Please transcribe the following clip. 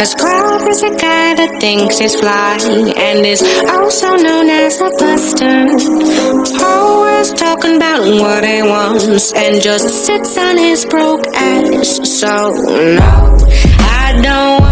'Cause scrub is a guy that thinks he's fly and is also known as a buster. Always talking about what he wants and just sits on his broke ass. So no. I don't.